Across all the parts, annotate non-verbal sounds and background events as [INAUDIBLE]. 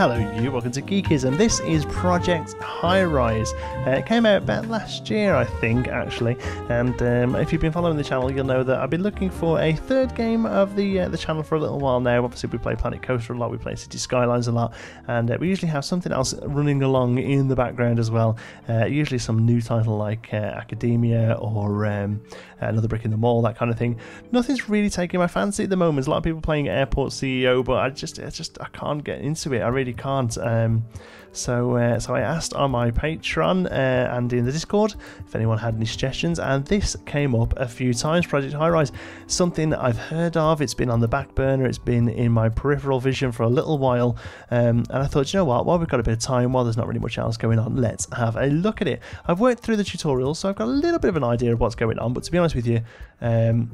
Hello, you. Welcome to Geekism. This is Project Highrise. Uh, it came out about last year, I think, actually. And um, if you've been following the channel, you'll know that I've been looking for a third game of the uh, the channel for a little while now. Obviously, we play Planet Coaster a lot, we play City Skylines a lot, and uh, we usually have something else running along in the background as well. Uh, usually, some new title like uh, Academia or um, Another Brick in the Mall, that kind of thing. Nothing's really taking my fancy at the moment. There's a lot of people playing Airport CEO, but I just, I just, I can't get into it. I really can't. Um, so, uh, so I asked on my Patreon uh, and in the Discord if anyone had any suggestions, and this came up a few times. Project Highrise, something that I've heard of. It's been on the back burner. It's been in my peripheral vision for a little while, um, and I thought, you know what? While we've got a bit of time, while there's not really much else going on, let's have a look at it. I've worked through the tutorial, so I've got a little bit of an idea of what's going on. But to be honest with you. Um,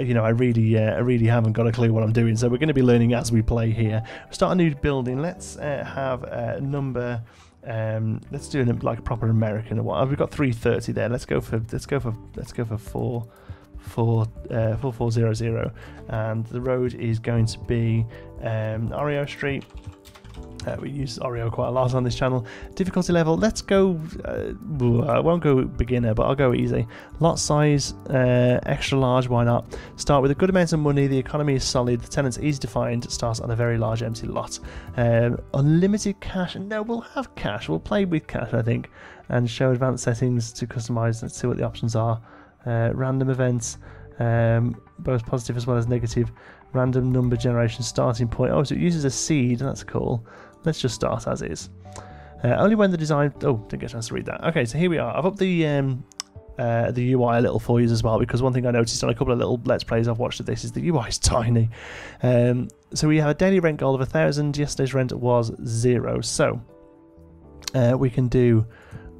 you know, I really, uh, I really haven't got a clue what I'm doing. So we're going to be learning as we play here. Start a new building. Let's uh, have a number. Um, let's do it like a proper American. What we've got 330 there. Let's go for. Let's go for. Let's go for four. Four, uh, 4400 and the road is going to be um, Street uh, we use Oreo quite a lot on this channel. Difficulty level, let's go. Uh, I won't go beginner, but I'll go easy. Lot size, uh, extra large, why not? Start with a good amount of money, the economy is solid, the tenant's easy to find, starts on a very large empty lot. Um, unlimited cash, no, we'll have cash, we'll play with cash, I think, and show advanced settings to customize and see what the options are. Uh, random events, um, both positive as well as negative. Random number generation starting point. Oh, so it uses a seed. That's cool. Let's just start as is. Uh, only when the design. Oh, didn't get a chance to read that. Okay, so here we are. I've upped the um, uh, the UI a little for you as well because one thing I noticed on a couple of little let's plays I've watched of this is the UI is [LAUGHS] tiny. Um, so we have a daily rent goal of a thousand. Yesterday's rent was zero. So uh, we can do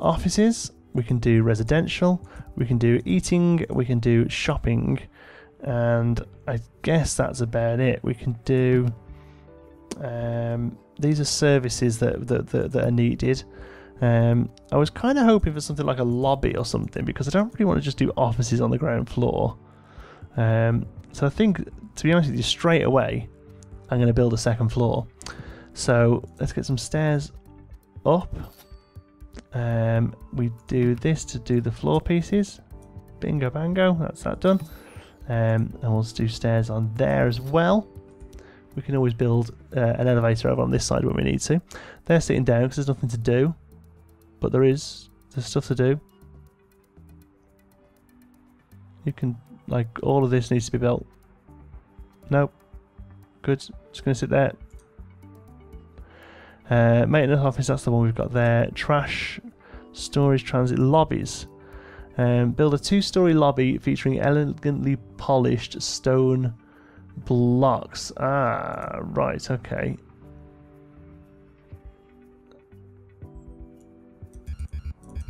offices, we can do residential, we can do eating, we can do shopping, and I guess that's about it. We can do. Um, these are services that that, that, that are needed. Um, I was kind of hoping for something like a lobby or something because I don't really want to just do offices on the ground floor. Um, so I think, to be honest with you, straight away, I'm going to build a second floor. So let's get some stairs up. Um, we do this to do the floor pieces. Bingo bango, that's that done. Um, and we'll do stairs on there as well. We can always build uh, an elevator over on this side when we need to. They're sitting down because there's nothing to do. But there is. There's stuff to do. You can, like, all of this needs to be built. Nope. Good. Just going to sit there. Uh, maintenance office, that's the one we've got there. Trash, storage, transit, lobbies. Um, build a two-story lobby featuring elegantly polished stone blocks. Ah, right, okay.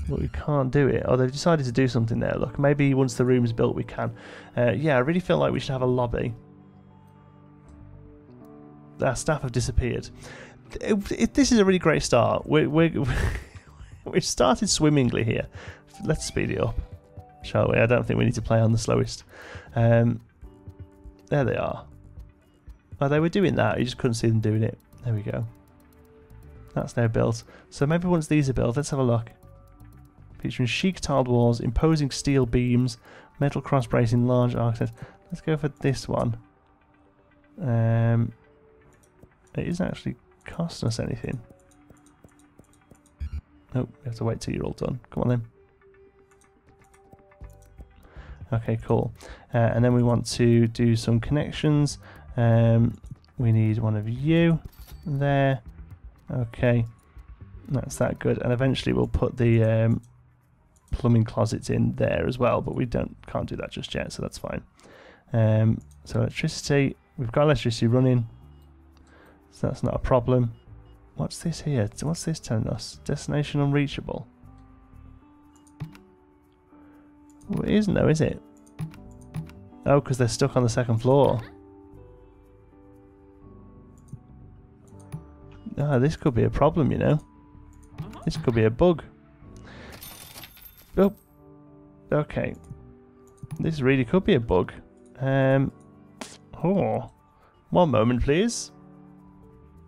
But we can't do it. Oh, they've decided to do something there. Look, maybe once the room's built, we can. Uh, yeah, I really feel like we should have a lobby. Our staff have disappeared. It, it, this is a really great start. we we [LAUGHS] we've started swimmingly here. Let's speed it up, shall we? I don't think we need to play on the slowest. Um, there they are. Oh, they were doing that. You just couldn't see them doing it. There we go. That's now built. So maybe once these are built, let's have a look. Featuring chic tiled walls, imposing steel beams, metal cross bracing, large architects. Let's go for this one. Um, it isn't actually costing us anything. Nope, we have to wait till you're all done. Come on then. Okay, cool. Uh, and then we want to do some connections. Um, we need one of you there. Okay, that's that good. And eventually we'll put the um, plumbing closets in there as well, but we don't can't do that just yet, so that's fine. Um, so electricity, we've got electricity running, so that's not a problem. What's this here? What's this telling us? Destination unreachable. Well, it isn't though, is it? Oh, because they're stuck on the second floor. Ah, this could be a problem, you know. This could be a bug. Oh. Okay. This really could be a bug. Um. Oh. One moment, please.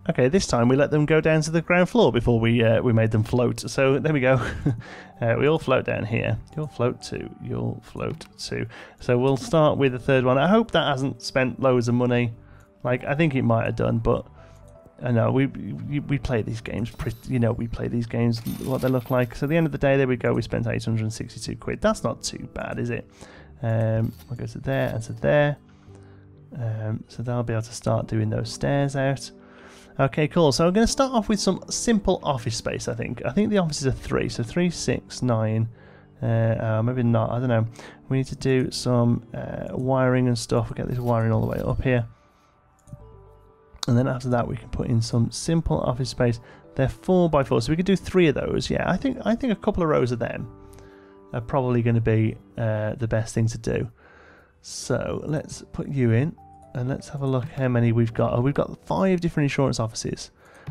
Okay, this time we let them go down to the ground floor before we uh, we made them float. So there we go. [LAUGHS] uh, we all float down here. You'll float too. You'll float too. So we'll start with the third one. I hope that hasn't spent loads of money. Like I think it might have done, but I know we, we play these games. Pretty, you know, we play these games what they look like. So at the end of the day, there we go. We spent 862 quid. That's not too bad, is it? Um, we'll go to there and to there. Um, so they'll be able to start doing those stairs out. Okay, cool. So I'm going to start off with some simple office space, I think. I think the offices are three. So three, six, nine. Uh, uh, maybe not. I don't know. We need to do some uh, wiring and stuff. We'll get this wiring all the way up here. And then after that, we can put in some simple office space. They're four by four, so we could do three of those. Yeah, I think I think a couple of rows of them are probably going to be uh, the best thing to do. So let's put you in and let's have a look how many we've got. Oh, we've got five different insurance offices,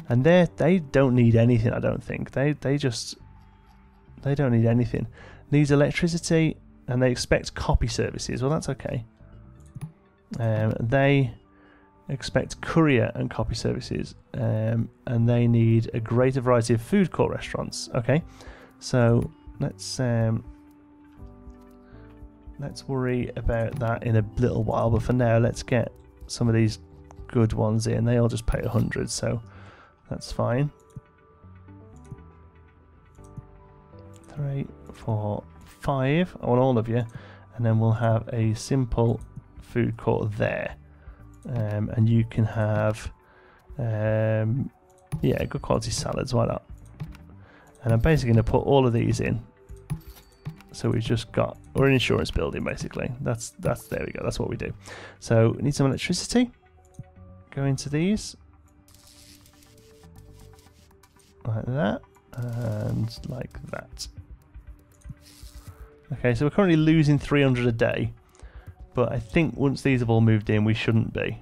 and they they don't need anything. I don't think they they just they don't need anything. Needs electricity, and they expect copy services. Well, that's okay. Um, they expect courier and copy services, um, and they need a greater variety of food court restaurants. Okay, so let's um, let's worry about that in a little while. But for now, let's get some of these good ones in. They all just pay 100, so that's fine. Three, four, five on all of you, and then we'll have a simple food court there. Um, and you can have, um, yeah, good quality salads, why not? And I'm basically going to put all of these in so we've just got we're an insurance building basically. That's that's there we go. That's what we do. So we need some electricity. Go into these like that and like that. Okay, so we're currently losing 300 a day, but I think once these have all moved in, we shouldn't be.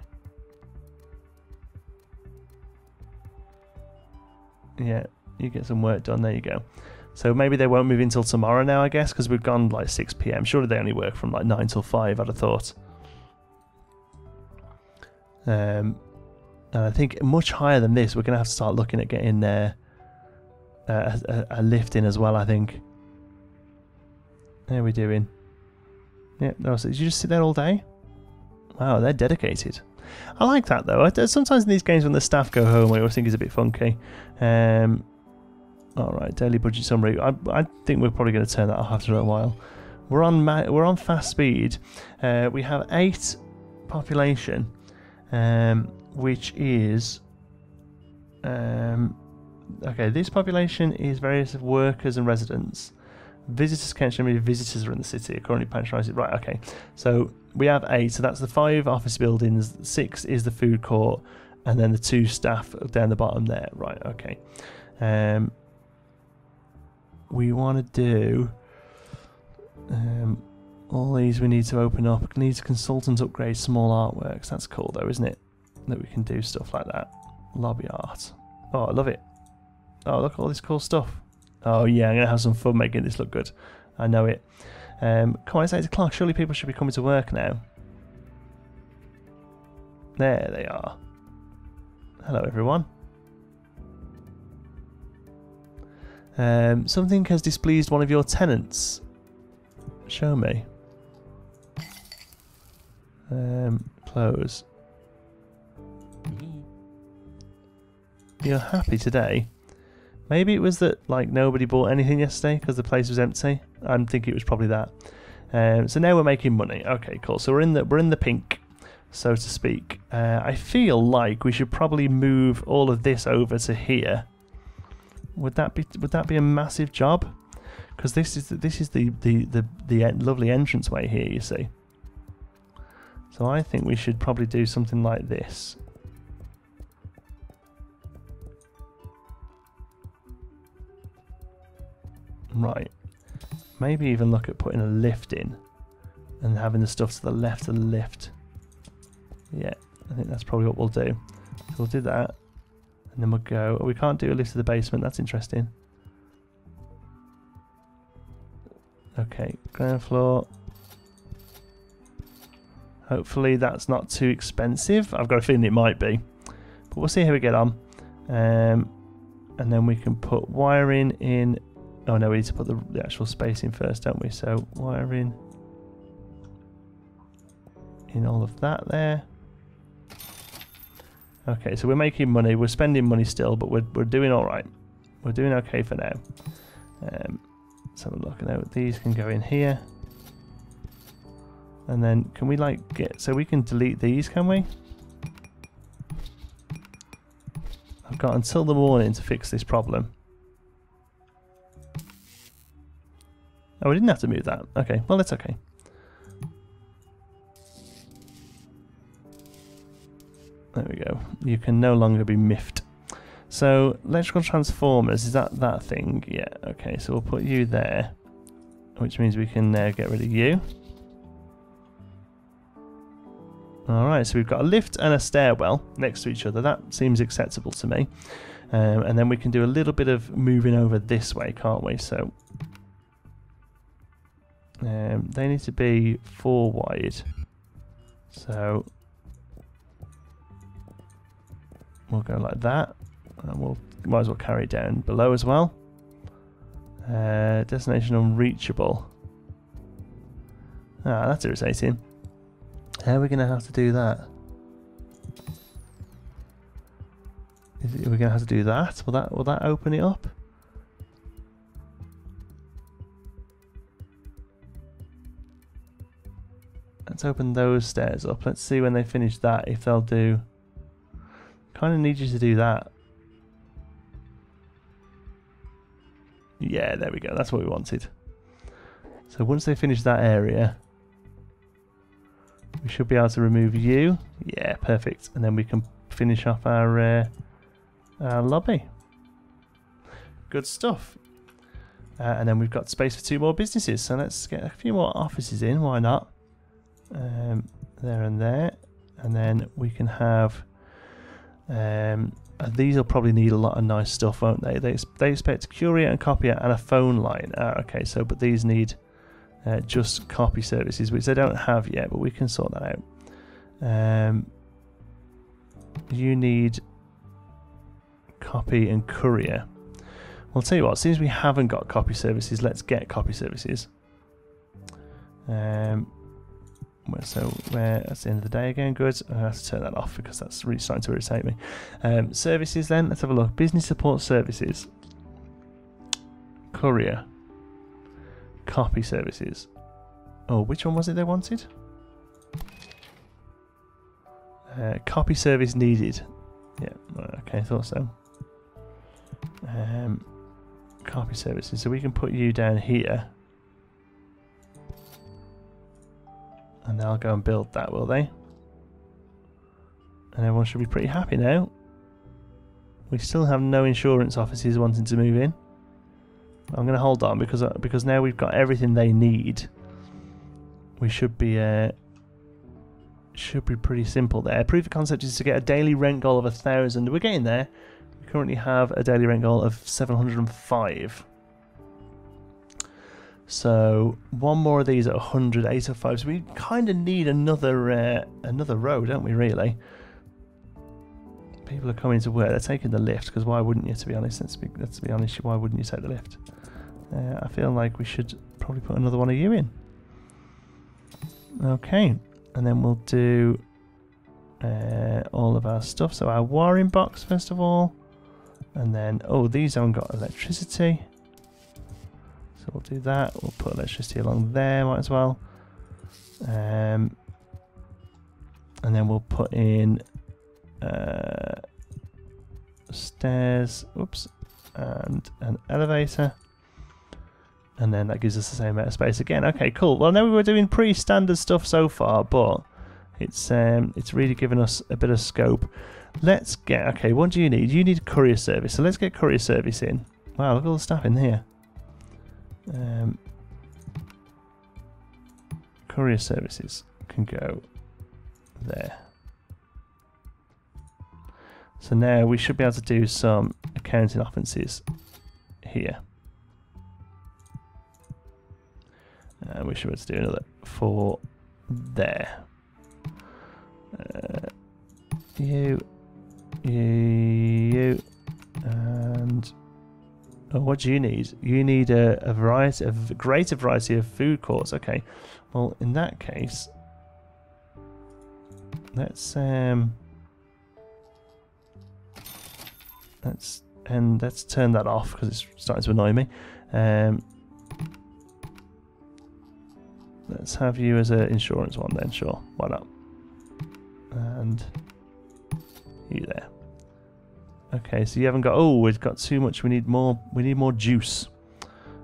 Yeah, you get some work done. There you go. So maybe they won't move in until tomorrow now, I guess, because we've gone like 6 p.m. Surely they only work from like 9 till 5, I'd have thought. Um, and I think much higher than this, we're going to have to start looking at getting uh, a, a, lift in as well, I think. How are we doing? Yeah, did you just sit there all day? Wow, they're dedicated. I like that though. Sometimes in these games when the staff go home, I always think it's a bit funky. Um, all right, daily budget summary. I, I think we're probably going to turn that off after a while. We're on we're on fast speed. Uh, we have eight population, um, which is um, okay. This population is various of workers and residents. Visitors can not many visitors are in the city. Currently patronised. Right. Okay. So we have eight. So that's the five office buildings. Six is the food court, and then the two staff down the bottom there. Right. Okay. Um, we want to do um, all these we need to open up. Need Needs consultant upgrade small artworks. That's cool though, isn't it? That we can do stuff like that. Lobby art. Oh, I love it. Oh, look at all this cool stuff. Oh yeah, I'm gonna have some fun making this look good. I know it. Um, come on, it's 8 o'clock. Surely people should be coming to work now. There they are. Hello, everyone. Um, something has displeased one of your tenants. Show me. Um, close. You're happy today. Maybe it was that like nobody bought anything yesterday because the place was empty. I'm thinking it was probably that. Um, so now we're making money. Okay, cool. So we're in the we're in the pink, so to speak. Uh, I feel like we should probably move all of this over to here would that be would that be a massive job? Because this is the, this is the the the the lovely entranceway here. You see. So I think we should probably do something like this. Right. Maybe even look at putting a lift in and having the stuff to the left of the lift. Yeah, I think that's probably what we'll do. So we'll do that. And then we'll go. Oh, we can't do a lift to the basement. That's interesting. Okay, ground floor. Hopefully that's not too expensive. I've got a feeling it might be. But we'll see how we get on. Um, and then we can put wiring in. Oh no, we need to put the, the actual space in first, don't we? So wiring in all of that there. Okay, so we're making money. We're spending money still, but we're, we're doing all right. We're doing okay for now. Um, let's have a look. Now these can go in here. And then can we like get... So we can delete these, can we? I've got until the morning to fix this problem. Oh, we didn't have to move that. Okay, well, that's okay. There we go. You can no longer be miffed. So, electrical transformers, is that that thing? Yeah, okay, so we'll put you there, which means we can uh, get rid of you. Alright, so we've got a lift and a stairwell next to each other. That seems acceptable to me. Um, and then we can do a little bit of moving over this way, can't we? So um, they need to be four wide. So we'll go like that. And we'll might as well carry down below as well. Uh, destination unreachable. Ah, that's irritating. How are we going to have to do that? Is it, are we going to have to do that? Will that will that open it up? Let's open those stairs up. Let's see when they finish that if they'll do. Kind of need you to do that. Yeah, there we go. That's what we wanted. So once they finish that area, we should be able to remove you. Yeah, perfect. And then we can finish off our, uh, our lobby. Good stuff. Uh, and then we've got space for two more businesses. So let's get a few more offices in. Why not? Um, there and there. And then we can have... Um, these will probably need a lot of nice stuff, won't they? They, they expect courier and copier and a phone line. Ah, okay, so but these need uh, just copy services, which they don't have yet, but we can sort that out. Um, you need copy and courier. Well, I'll tell you what, since we haven't got copy services, let's get copy services. Um, so where that's the end of the day again. Good. I have to turn that off because that's really starting to irritate me. Um, services then. Let's have a look. Business support services. Courier copy services. Oh, which one was it they wanted? Uh, copy service needed. Yeah, okay, I thought so. Um, copy services. So we can put you down here. They'll go and build that, will they? And everyone should be pretty happy now. We still have no insurance offices wanting to move in. I'm going to hold on because uh, because now we've got everything they need. We should be uh, should be pretty simple there. Proof of concept is to get a daily rent goal of a thousand. We're getting there. We currently have a daily rent goal of 705. So one more of these at 100, 805. So we kind of need another uh, another row, don't we? Really. People are coming to work. They're taking the lift because why wouldn't you? To be honest, let's be, let's be honest. Why wouldn't you take the lift? Uh, I feel like we should probably put another one of you in. Okay, and then we'll do uh, all of our stuff. So our wiring box first of all, and then oh these haven't got electricity, so we'll do that. We'll put electricity along there, might as well. Um, and then we'll put in uh, stairs, oops, and an elevator. And then that gives us the same amount of space again. Okay, cool. Well, now we were doing pretty standard stuff so far, but it's um, it's really given us a bit of scope. Let's get, okay, what do you need? You need courier service. So let's get courier service in. Wow, look at all the stuff in here. Um, courier services can go there. So now we should be able to do some accounting offences here. And uh, we should be able to do another for there. Uh, you, you, Oh, what do you need? You need a, a variety, a greater variety of food courts. Okay. Well, in that case, let's um, let's and let's turn that off because it's starting to annoy me. Um, let's have you as an insurance one then. Sure, why not? And you there. Okay, so you haven't got. Oh, we've got too much. We need more. We need more juice.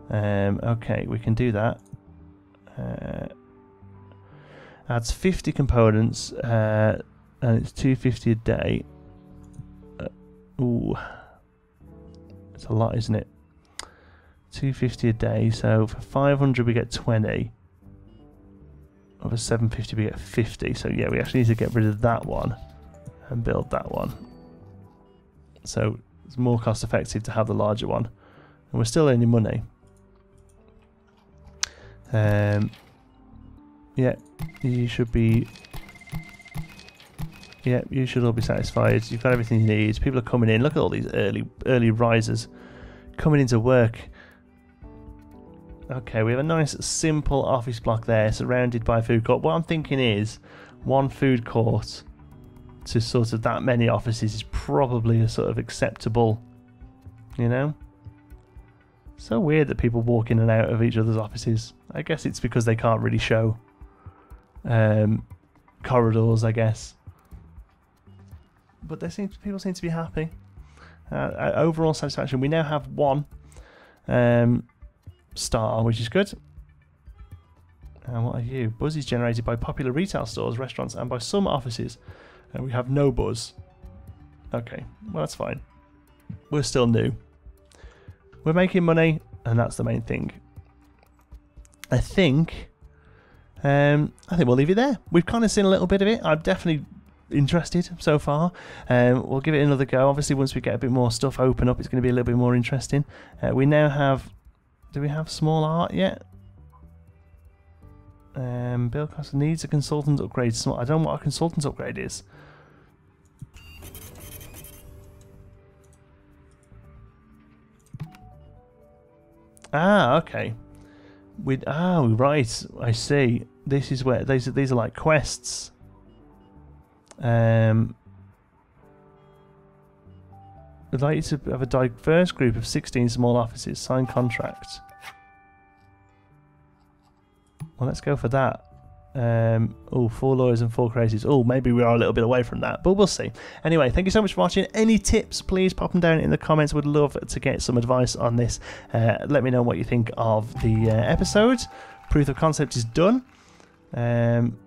Um, okay, we can do that. Uh, adds 50 components, uh, and it's 250 a day. Uh, ooh, it's a lot, isn't it? 250 a day. So for 500 we get 20. Over 750 we get 50. So yeah, we actually need to get rid of that one and build that one. So it's more cost effective to have the larger one. And we're still earning money. Um, yeah, you should be... Yeah, you should all be satisfied. You've got everything you need. People are coming in. Look at all these early early risers coming into work. Okay, we have a nice simple office block there surrounded by food court. What I'm thinking is one food court to sort of that many offices is probably a sort of acceptable, you know? So weird that people walk in and out of each other's offices. I guess it's because they can't really show um, corridors, I guess. But they seem people seem to be happy. Uh, uh, overall satisfaction. We now have one um, star, which is good. And what are you? Buzz is generated by popular retail stores, restaurants, and by some offices. And we have no buzz. Okay, well that's fine. We're still new. We're making money, and that's the main thing. I think um, I think we'll leave it there. We've kind of seen a little bit of it. I'm definitely interested so far. Um, we'll give it another go. Obviously, once we get a bit more stuff open up, it's going to be a little bit more interesting. Uh, we now have. Do we have small art yet? Um, Bill Costa needs a consultant upgrade. I don't know what a consultant upgrade is. Ah, okay. We ah right. I see. This is where these are, these are like quests. Um, I'd like you to have a diverse group of 16 small offices. Sign contracts. Well, let's go for that. Um, oh, four lawyers and four crazies. Oh, maybe we are a little bit away from that, but we'll see. Anyway, thank you so much for watching. Any tips, please pop them down in the comments. Would love to get some advice on this. Uh, let me know what you think of the uh, episode. Proof of concept is done, um,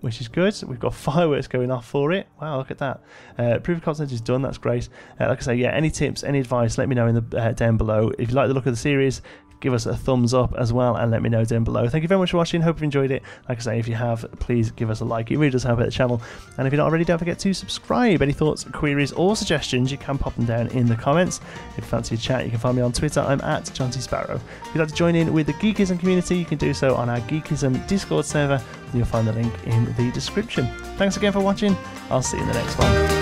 which is good. We've got [LAUGHS] fireworks going off for it. Wow, look at that. Uh, proof of concept is done. That's great. Uh, like I say, yeah, any tips, any advice, let me know in the uh, down below. If you like the look of the series, give us a thumbs up as well and let me know down below. Thank you very much for watching. Hope you enjoyed it. Like I say, if you have, please give us a like. It really does help out the channel. And if you're not already, don't forget to subscribe. Any thoughts, queries, or suggestions, you can pop them down in the comments. If you fancy a chat, you can find me on Twitter. I'm at Jonti Sparrow. If you'd like to join in with the Geekism community, you can do so on our Geekism Discord server. You'll find the link in the description. Thanks again for watching. I'll see you in the next one.